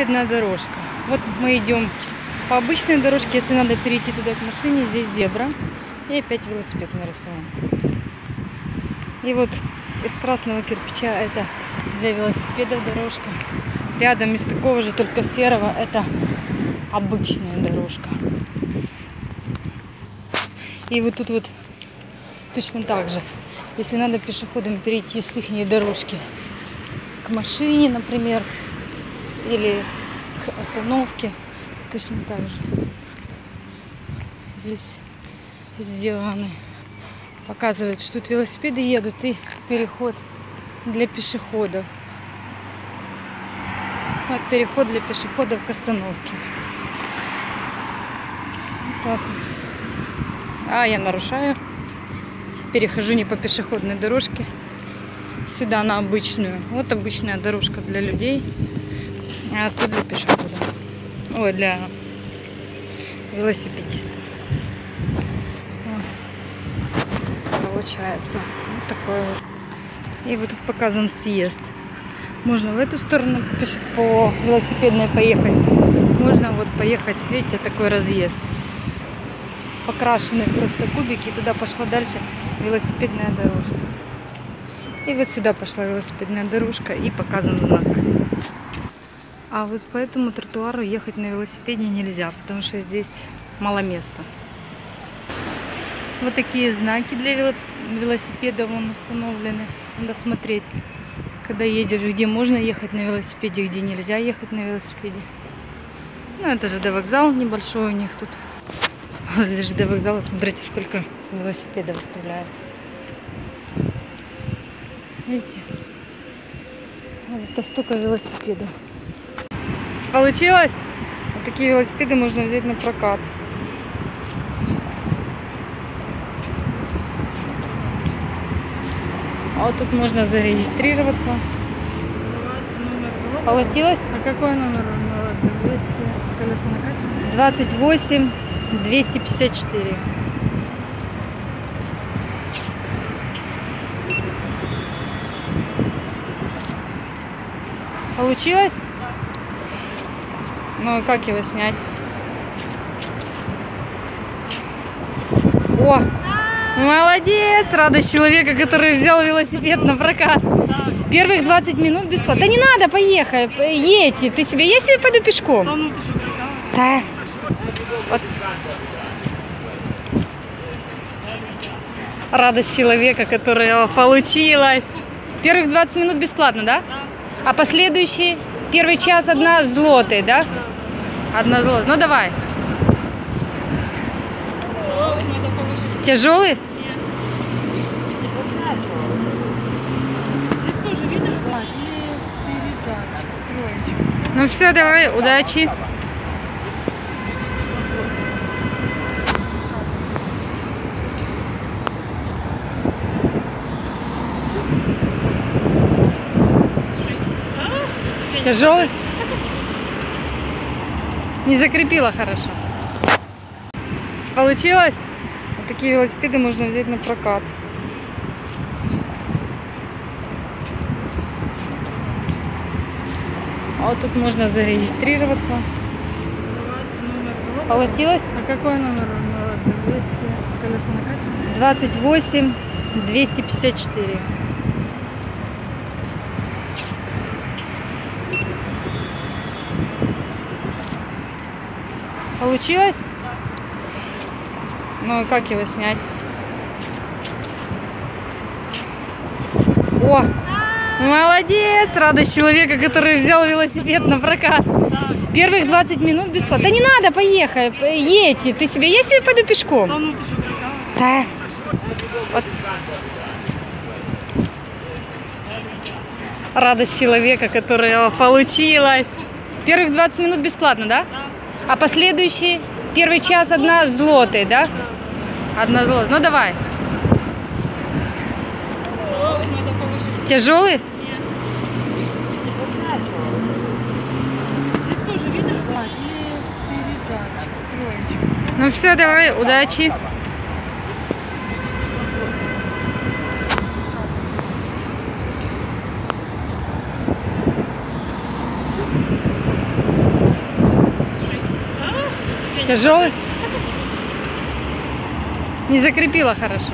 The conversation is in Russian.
велосипедная дорожка. Вот мы идем по обычной дорожке. Если надо перейти туда к машине, здесь зебра. И опять велосипед нарисован. И вот из красного кирпича это для велосипеда дорожка. Рядом из такого же, только серого, это обычная дорожка. И вот тут вот точно так же. Если надо пешеходам перейти с их дорожки к машине, например, или к остановке, точно так же. Здесь сделаны. Показывают, что тут велосипеды едут и переход для пешеходов. Вот переход для пешеходов к остановке. Вот так. А, я нарушаю. Перехожу не по пешеходной дорожке. Сюда на обычную. Вот обычная дорожка для людей. А тут для пешеходов. Ой, для велосипедистов. Получается. Вот такой вот. И вот тут показан съезд. Можно в эту сторону по велосипедной поехать. Можно вот поехать, видите, такой разъезд покрашенные просто кубики. Туда пошла дальше велосипедная дорожка. И вот сюда пошла велосипедная дорожка и показан знак. А вот по этому тротуару ехать на велосипеде нельзя, потому что здесь мало места. Вот такие знаки для велосипеда вон установлены. Надо смотреть, когда едешь, где можно ехать на велосипеде, где нельзя ехать на велосипеде. Ну, это же до вокзал небольшой у них тут. Возле ЖД вокзала, смотрите, сколько велосипедов выставляют. Видите? Это столько велосипедов. Получилось? Такие велосипеды можно взять на прокат. А вот тут можно зарегистрироваться. Получилось? А какой номер? 200 колеса на 28 254. Получилось? Ну и как его снять? О! Молодец! Радость человека, который взял велосипед на прокат. Первых 20 минут бесплатно. Да не надо, поехай, едь. Ты себе, я себе пойду пешком. Да, ну. Вот. Радость человека, которая получилась. Первых 20 минут бесплатно, да? А последующий первый час одна злотая, да? Одна злотая. Ну давай. Тяжелый? Ну все, давай, удачи. Тяжелый? Не закрепила хорошо. Получилось? Вот такие велосипеды можно взять на прокат. А вот тут можно зарегистрироваться. Получилось? А какой номер? 200 колеса на 28 254. Получилось? Ну и как его снять? О! Молодец! Радость человека, который взял велосипед на прокат. Первых 20 минут бесплатно. Да не надо, поехай, едь. Ты себе, я себе пойду пешком. Да, ну ты что, прикалываешься? Да. Вот. Радость человека, которая получилась. Первых 20 минут бесплатно, да? А последующий первый час одна злотая, да? Одна злотая. Ну давай. Тяжелый? Здесь тоже видишь знак? Или передачка, троечка. Ну все, давай, удачи. Тяжелый? Не закрепила хорошо.